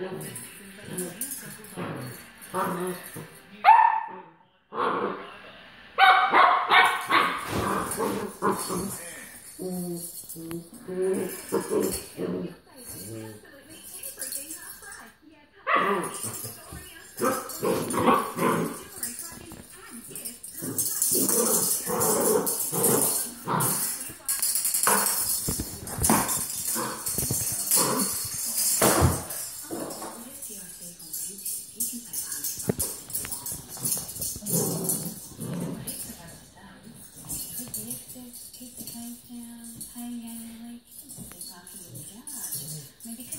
Oh, Maybe because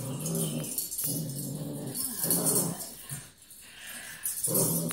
you.